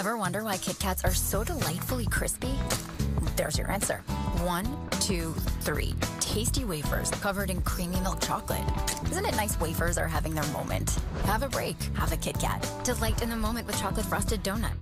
Ever wonder why Kit Kats are so delightfully crispy? There's your answer. One, two, three. Tasty wafers covered in creamy milk chocolate. Isn't it nice wafers are having their moment? Have a break. Have a Kit Kat. Delight in the moment with chocolate frosted donut.